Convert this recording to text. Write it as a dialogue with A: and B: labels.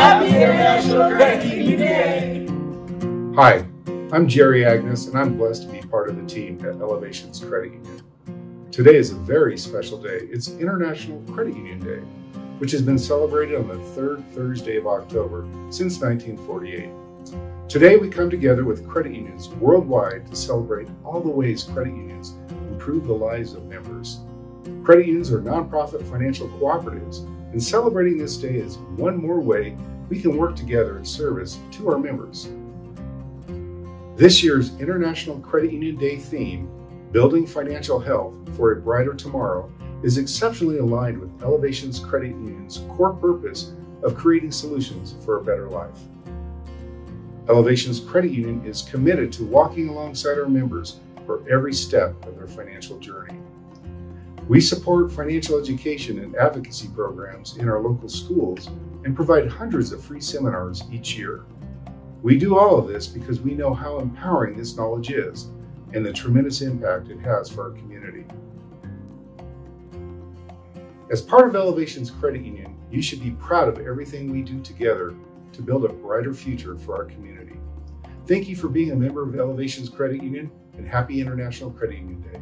A: International Credit Day.
B: Hi, I'm Gerry Agnes, and I'm blessed to be part of the team at Elevations Credit Union. Today is a very special day. It's International Credit Union Day, which has been celebrated on the third Thursday of October since 1948. Today, we come together with credit unions worldwide to celebrate all the ways credit unions improve the lives of members. Credit unions are nonprofit financial cooperatives, and celebrating this day is one more way we can work together in service to our members. This year's International Credit Union Day theme, Building Financial Health for a Brighter Tomorrow, is exceptionally aligned with Elevations Credit Union's core purpose of creating solutions for a better life. Elevations Credit Union is committed to walking alongside our members for every step of their financial journey. We support financial education and advocacy programs in our local schools and provide hundreds of free seminars each year. We do all of this because we know how empowering this knowledge is and the tremendous impact it has for our community. As part of Elevations Credit Union, you should be proud of everything we do together to build a brighter future for our community. Thank you for being a member of Elevations Credit Union and happy International Credit Union Day.